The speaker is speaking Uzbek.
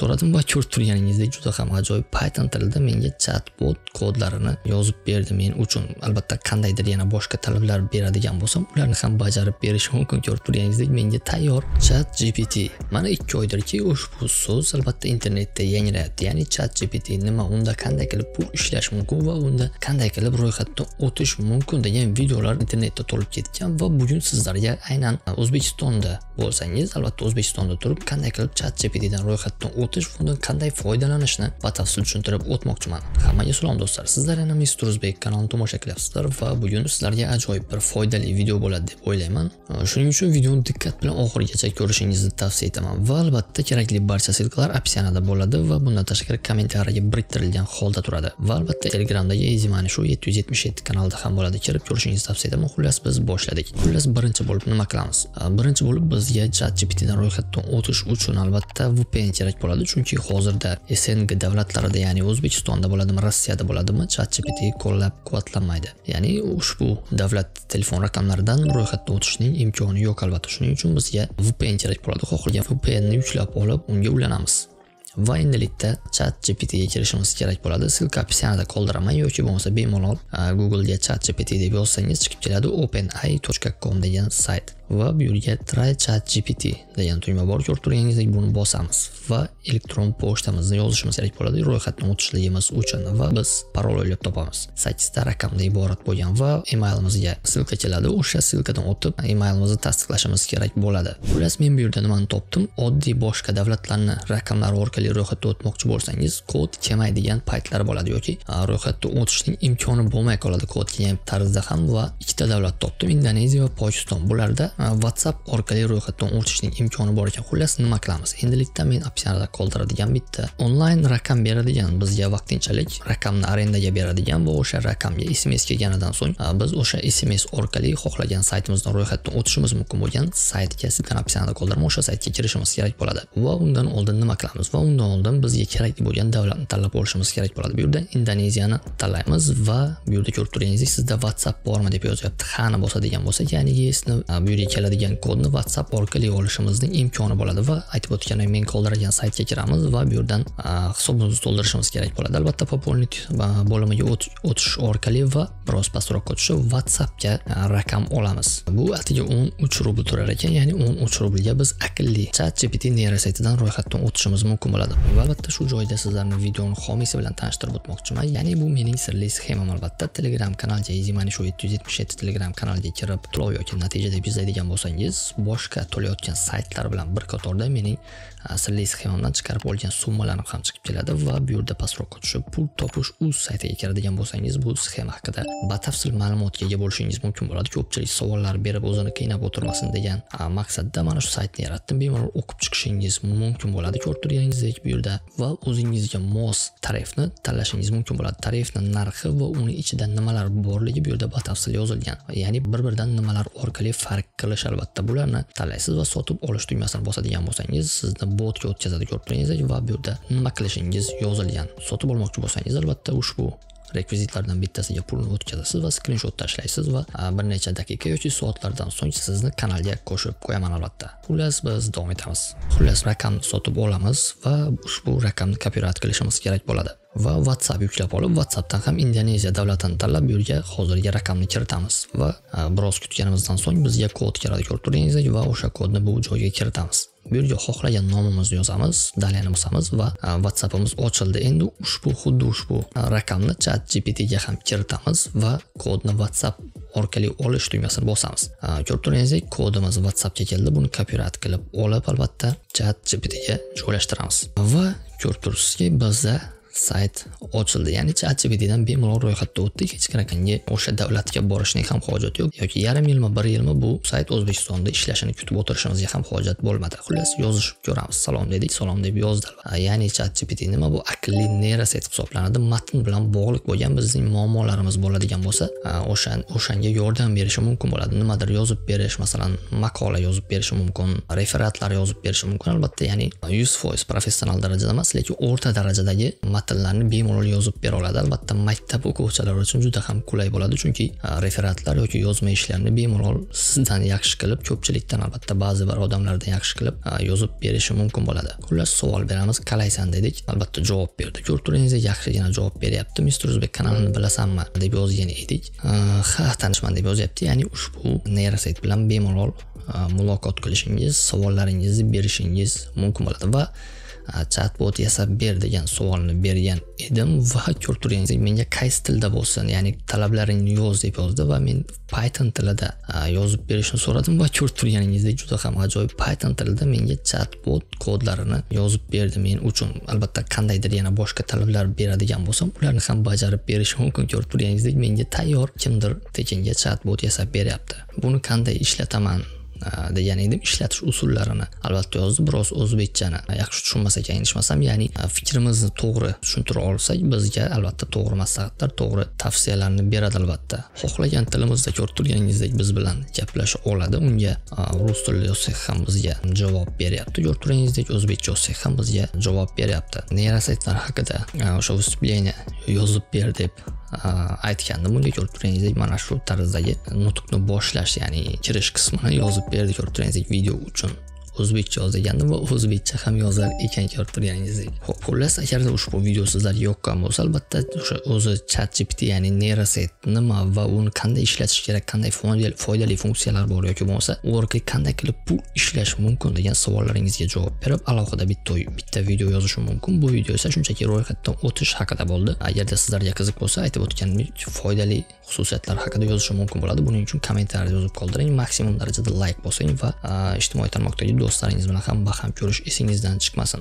so'radim va ko'rib turganingizdek juda ham ajoyib Python tilida menga chatbot kodlarini yozib berdi men uchun. Albatta qandaydir yana boshqa talablar beradigan bo'lsam, ularni ham bajarib berish mumkin. Ko'rib turganingizdek menga tayyor ChatGPT. Mana 2 oydirki ushbu so'z albatta internetda yangrayapti. Ya'ni ChatGPT nima, unda qanday qilib pul ishlash mumkin va unda qanday qilib ro'yxatdan o'tish mumkin degan videolar internetda to'lib ketgan va bugun sizlarga aynan O'zbekistonda bo'lsangiz, albatta O'zbekistonda turib qanday qilib ChatGPTdan ro'yxatdan o'tish va qanday foydalanishni batafsil tushuntirib o'tmoqchiman. Hammaga salom do'stlar. Sizlar yana mister O'zbek kanalini tomosha qilyapsizlar va bugun sizlarga ajoyib bir foydali video bo'ladi deb o'ylayman. Shuning uchun videoni diqqat bilan oxirigacha ko'rishingizni tavsiya etaman va albatta kerakli barcha silkalar opsiyanada bo'ladi va bundan tashqari kommentariyaga biriktirilgan holda turadi. Va albatta Telegramdagi Easy Money Show 777 kanalida ham bo'ladi. Kirib ko'rishingizni tavsiya etaman. Xullas biz boshladik. Xullas birinchi bo'lib nima qilamiz? Birinchi bo'lib bizga ChatGPTdan ro'yxatdan o'tish uchun albatta VPN kerak bo'ladi, chunki hozirda SNG davlatlarida, ya'ni O'zbekistonda bo'ladimi, Rossiyada bo'ladimi, ChatGPT qo'llab-quvvatlanmaydi. Ya'ni ushbu davlat telefon raqamlaridan ro'yxatdan o'tishning imkoni yo'q albatta. Shuning uchun bizga VPN kerak bo'ladi. Xohlagan VPN ni yuklab olib, unga ulanamiz. Va endilikda chat gptga kirishimiz kerak bo'ladi. Silka opsiyonida qoldiraman. Yoki bo'lmasa bemalol uh, googlega chat gpt deb yozsangiz chiqib keladi. openai.com degan sayt. Va bu yerga try chat gpt degan tugma bor. Ko'rib turganingizdek buni bosamiz. Va elektron pochtamizni yozishimiz kerak bo'ladi. Ro'yxatdan o'tishligimiz uchun. Va biz parol o'ylab topamiz. Sakkizta raqamdan iborat bo'lgan va emailimizga silka keladi. O'sha silkadan o'tib uh, emailimizni tasdiqlashimiz kerak bo'ladi. Xullas men bu yerda nimani topdim. Oddiy boshqa davlatlarni raqamlari orqali ro'yxatdan o'tmoqchi bo'lsangiz kod kelmaydigan paytlar bo'ladi yoki ro'yxatda o'tishning imkoni bo'lmay qoladi. Kod kelgan tarzda ham va ikkita davlat topdim indoneziya va pokiston. Bularda whatsapp orqali ro'yxatdan o'tishning imkoni bor ekan. Xullas nima qilamiz? Endilikda men opsiyada qoldiradigan bitta onlayn raqam beradigan bizga vaqtinchalik raqamni arendaga beradigan va o'sha raqamga sms kelganidan so'ng biz o'sha sms orqali xohlagan saytimizdan ro'yxatdan o'tishimiz mumkin bo'lgan saytga sizdan opsiyonada qoldirma o'sha saytga kirishimiz kerak bo'ladi. Va undan oldin nima qilamiz? Va undan oldin bizga kerak bo'lgan davlatni tanlab olishimiz kerak bo'ladi. Bu yerda indoneziyani tanlaymiz va bu yerda ko'rib turganingizdek sizda whatsapp bormi deb yozyapti hani bosadigan bo'lsa ya'ni yesni e, bu yerga keladigan kodni whatsapp orqali olishimizning imkoni bo'ladi va aytib o'tganim men qoldirgan saytga kiramiz va bu yerdan e, hisobimizni to'ldirishimiz kerak bo'ladi. Albatta пополнить e, bo'limiga o'tish orqali va biroz pastroqqa tushib whatsappga raqam olamiz. Bu atigi 13 rubl turar ekan ya'ni 13 rublga biz aqlli chat gpt neyrosaytidan ro'yxatdan o'tishimiz mumkin bo'ladi. Va albatta shu joyda sizlarni videoni homiysi bilan tanishtirib o'tmoqchiman. Ya'ni bu mening sirli sxemam albatta. Telegram kanalga easy money show 777 telegram kanaliga kirib to'lov yoki natija deb izlaydigan bo'lsangiz boshqa to'layotgan saytlar bilan bir qatorda mening sirli sxemamdan chiqarib olgan summalarim ham chiqib keladi va bu yerda pastroqqa tushib pul topish uz saytiga kiradigan bo'lsangiz bu sxema haqida batafsil ma'lumotga ega bo'lishingiz mumkin bo'ladi. Ko'pchilik savollar berib o'zini qiynab o'tirmasin degan maqsadda mana shu saytni yaratdim. Bemalol o'qib chiqishingiz mumkin bo'ladi. Ko'rib turganingizdek bu yerda va o'zingizga mos tarifni tanlashingiz mumkin bo'ladi. Tarifni narxi va uni ichida nimalar borligi bu yerda batafsil yozilgan. Ya'ni bir biridan nimalar orqali farq qilish albatta bularni tanlaysiz va sotib olish tugmasini bosadigan bo'lsangiz sizni botga o'tkazadi ko'rib turganingizdek va bu yerda nima qilishingiz yozilgan. Sotib olmoqchi bo'lsangiz albatta ushbu rekvizitlardan bittasiga pulni o'tkazasiz va skrinshot tashlaysiz va bir necha daqiqa yoki soatlardan so'ng sizni kanalga qo'shib qo'yaman albatta. Xullas biz davom etamiz. Xullas raqamni sotib olamiz va ushbu raqamni kopyurat qilishimiz kerak bo'ladi. Va WhatsApp yuklab olib WhatsAppdan ham Indoneziya davlatini tanlab bu yerga hozirgi raqamni kiritamiz. Va biroz kutganimizdan so'ng bizga kod keladi ko'rib turganingizdek va o'sha kodni bu joyga kiritamiz. Bu yerga xohlagan nomimizni yozamiz dalyani bosamiz va e, whatsappimiz ochildi. Endi ushbu xuddi ushbu e, raqamni chat gptga ham kiritamiz va kodni whatsapp orqali olish tugmasini bosamiz. E, ko'rib turganingizdek kodimiz whatsappga keldi. Buni kopyurat qilib olib albatta chat gptga joylashtiramiz. Va ko'rib turibsizki bizda sayt ochildi. Ya'ni chatgptdan bemalol ro'yxatda o'tdik hech qanaqangi o'sha davlatga borishning ham hojati yo'q. Yoki yarim yilmi bir yilmi bu sayt o'zbekistonda ishlashini kutib o'tirishimizga ham hojat bo'lmadi. Xullas yozishib ko'ramiz. Salom dedik salom deb yozdi ya'ni chatgpt nima bu aqlli neyroset hisoblanadi? Matn bilan bog'liq bo'lgan bizning muammolarimiz bo'ladigan bo'lsa o'shan o'shanga yordam berishi mumkin bo'ladi. Nimadir yozib berish masalan maqola yozib berishi mumkin referatlar yozib berishi mumkin. Albatta ya'ni yuz foiz professional darajada emas lekin o'rta darajadagi matnlarni bemalol yozib bera oladi. Albatta maktab o'quvchilari uchun juda ham qulay bo'ladi. Chunki referatlar yoki yozma ishlarni bemalol sizdan yaxshi qilib ko'pchilikdan albatta ba'zi bir odamlardan yaxshi qilib yozib berishi mumkin bo'ladi. Xullas savol beramiz. Qalaysan dedik. Albatta javob berdi ko'rib turganingizdek yaxshigina javob beryapti. Mister o'zbek kanalini bilasanmi deb yozgan edik. Ha tanishman deb yozyapti. Ya'ni ushbu neyrosayt bilan bemalol muloqot qilishingiz savollaringizni berishingiz mumkin bo'ladi. Va chatbot yasab ber degan savolni bergan edim va ko'rib turganingizdek menga qaysi tilda bo'lsin ya'ni talablaringni yoz deb yozdi va men python tilida yozib berishni so'radim va ko'rib turganingizdek juda ham ajoyib python tilida menga chatbot kodlarini yozib berdi. Men uchun albatta qandaydir yana boshqa talablar beradigan bo'lsam ularni ham bajarib berishi mumkin. Ko'rib turganingizdek menga tayyor kimdir tekinga chatbot yasab beryapti. Buni qanday ishlataman? Degan edim ishlatish usullarini. Albatta yozdi biroz o'zbekchani yaxshi tushunmas ekan adashmasam ya'ni fikrimizni to'g'ri tushuntira olsak bizga albatta to'g'ri maslahatlar to'g'ri tavsiyalarni beradi albatta. Xohlagan tilimizda ko'rib turganingizdek biz bilan gaplasha oladi. Unga rus tilida yozsak ham bizga javob beryapti. Ko'rib turganingizdek o'zbekcha yozsak ham bizga javob beryapti. Neyrosaytlar haqida o'sha выступление yozib ber deb aytgandim unga ko'rib turganingizdek mana shu tarzdagi nutqni boshlash ya'ni kirish qismini yozib berdi ko'rib turganingizdek video uchun. O'zbekcha yoz va o'zbekcha ham yozar ekan ko'rib turganingizdek ho'p xullas agarda ushbu video sizlarga yoqqan bo'lsa albatta o'sha o'zi chat gpt ya'ni neyroset nima va uni qanday ishlatish kerak qanday foydali funksiyalar bor yoki bo'lmasa u orqali qanday qilib pul ishlash mumkin degan savollaringizga javob berib alohida bitta bitta video yozishim mumkin. Bu video esa shunchaki ro'yxatdan o'tish haqida bo'ldi. Agarda sizlarga qiziq bo'lsa aytib o'tganimdek foydali xususiyatlar haqida yozishim mumkin bo'ladi. Buning uchun kommentariyada yozib qoldiring maksimum darajada layk bosing va ijtimoiy tarmoqdagi do'stlaringiz bilan ham baham ko'rish esingizdan chiqmasin.